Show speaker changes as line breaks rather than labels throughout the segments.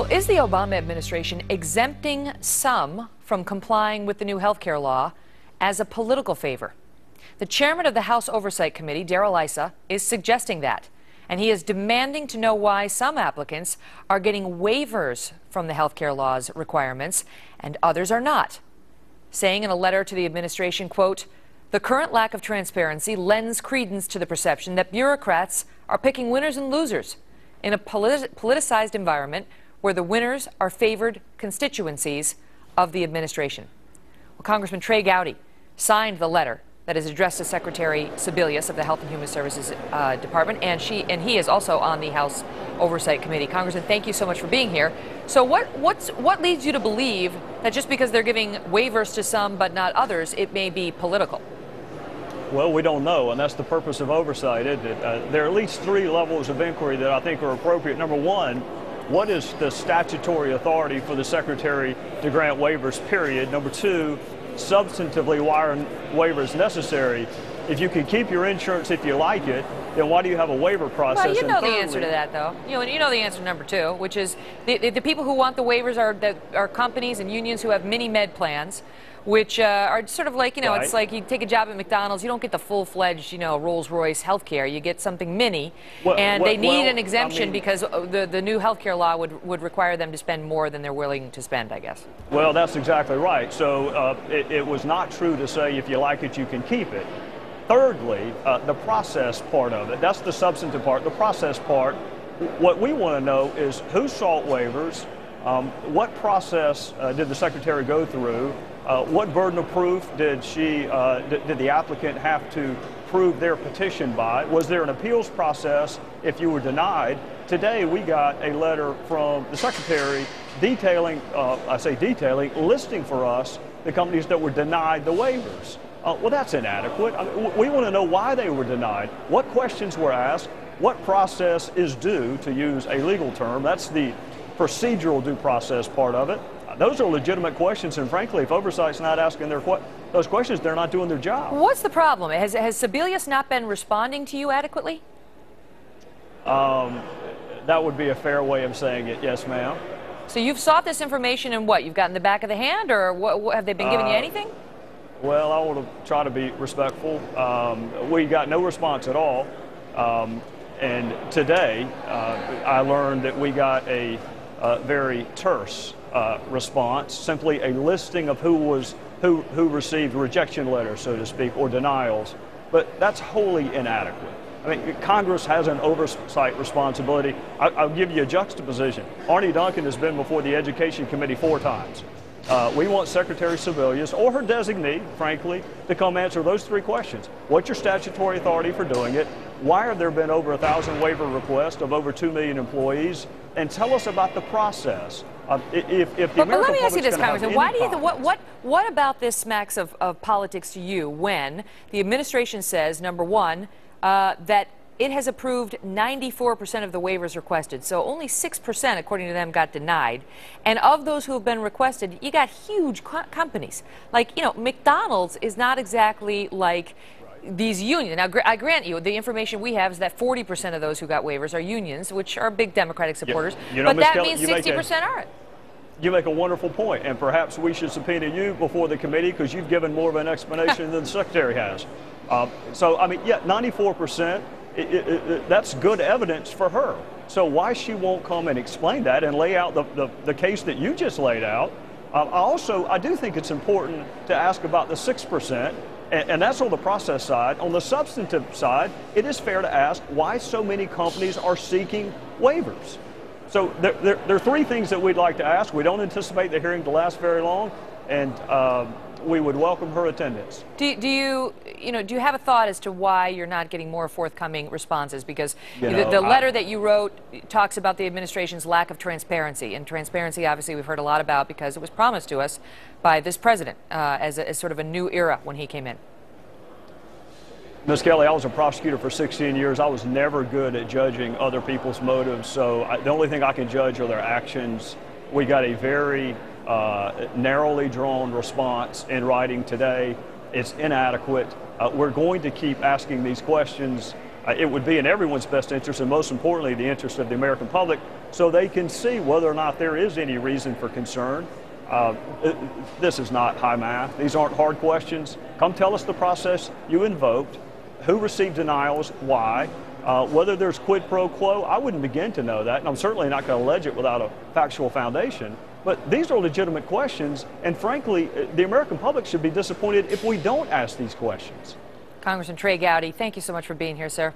Well, is the Obama administration exempting some from complying with the new health care law as a political favor? The chairman of the House Oversight Committee, Darrell Issa, is suggesting that. And he is demanding to know why some applicants are getting waivers from the health care law's requirements and others are not. Saying in a letter to the administration, quote, the current lack of transparency lends credence to the perception that bureaucrats are picking winners and losers in a politi politicized environment where the winners are favored constituencies of the administration. Well, Congressman Trey Gowdy signed the letter that is addressed to Secretary Sebelius of the Health and Human Services uh, Department, and she and he is also on the House Oversight Committee. Congressman, thank you so much for being here. So, what what's what leads you to believe that just because they're giving waivers to some but not others, it may be political?
Well, we don't know, and that's the purpose of oversight. Uh, there are at least three levels of inquiry that I think are appropriate. Number one, what is the statutory authority for the secretary to grant waivers, period? Number two, substantively, why are waivers necessary? If you can keep your insurance if you like it, then why do you have a waiver process?
Well, you know
thirdly,
the answer to that, though. You know, you know the answer number two, which is the, the, the people who want the waivers are, the, are companies and unions who have mini med plans which uh, are sort of like, you know, right. it's like you take a job at McDonald's, you don't get the full fledged, you know, Rolls Royce healthcare. You get something mini. Well, and well, they need an exemption I mean, because uh, the, the new healthcare law would, would require them to spend more than they're willing to spend, I guess.
Well, that's exactly right. So uh, it, it, was not true to say if you like it, you can keep it. Thirdly, uh, the process part of it. That's the substantive part. The process part, what we want to know is who sought waivers, um, what process uh, did the secretary go through? Uh, what burden of proof did she, uh, did, did, the applicant have to prove their petition by? Was there an appeals process if you were denied? Today we got a letter from the secretary detailing, uh, I say detailing, listing for us the companies that were denied the waivers. Uh, well, that's inadequate. I mean, we want to know why they were denied, what questions were asked, what process is due, to use a legal term. That's the procedural due process part of it. Those are legitimate questions, and frankly, if oversight's not asking their que those questions, they're not doing their job.
What's the problem? Has, has Sebelius not been responding to you adequately?
Um, that would be a fair way of saying it, yes, ma'am.
So you've sought this information and what? You've gotten the back of the hand, or what, what have they been giving uh, you anything?
Well, I want to try to be respectful. Um, we got no response at all. Um, and today, uh, I learned that we got a uh, very terse uh, response, simply a listing of who was who, who received rejection letters, so to speak, or denials. But that's wholly inadequate. I mean, Congress has an oversight responsibility. I, will give you a juxtaposition. Arne Duncan has been before the Education Committee four times. Uh, we want Secretary Sebelius or her designee, frankly, to come answer those three questions. What's your statutory authority for doing it? Why have there been over a thousand waiver requests of over two million employees? And tell us about the process. If, if
but, but, let me ask you this, Congressman. Why do you what, what what about this smacks of, of politics to you when the administration says number one uh, that it has approved 94% of the waivers requested. So only 6%, according to them, got denied. And of those who have been requested, you got huge co companies. Like, you know, McDonald's is not exactly like these unions. Now, I grant you, the information we have is that 40% of those who got waivers are unions, which are big Democratic supporters. You, you know, but that Kelly, means 60% aren't.
You make a wonderful point, and perhaps we should subpoena you before the committee because you've given more of an explanation than the secretary has. Uh, so, I mean, yeah, 94%, it, it, it, that's good evidence for her. So why she won't come and explain that and lay out the, the, the case that you just laid out. Uh, I also, I do think it's important to ask about the 6%, and, and that's on the process side. On the substantive side, it is fair to ask why so many companies are seeking waivers. So there, there, there, are three things that we'd like to ask. We don't anticipate the hearing to last very long, and uh, we would welcome her attendance.
Do, do, you, you know, do you have a thought as to why you're not getting more forthcoming responses? Because you know, the, the, letter I, that you wrote talks about the administration's lack of transparency, and transparency, obviously, we've heard a lot about because it was promised to us by this president uh, as, a, as sort of a new era when he came in.
Ms. Kelly, I was a prosecutor for 16 years. I was never good at judging other people's motives, so I, the only thing I can judge are their actions. We got a very uh, narrowly drawn response in writing today. It's inadequate. Uh, we're going to keep asking these questions uh, it would be in everyone's best interest, and most importantly, the interest of the American public, so they can see whether or not there is any reason for concern. Uh, this is not high math. These aren't hard questions. Come tell us the process you invoked, who received denials, why, uh, whether there's quid pro quo. I wouldn't begin to know that, and I'm certainly not going to allege it without a factual foundation. But these are legitimate questions, and frankly, uh, the American public should be disappointed if we don't ask these questions.
Congressman Trey Gowdy, thank you so much for being here, sir.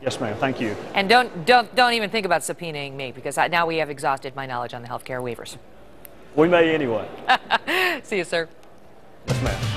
Yes, ma'am. Thank you.
And don't don't don't even think about subpoenaing me because I, now we have exhausted my knowledge on the health care waivers.
We may anyway.
See you, sir.
Yes, ma'am.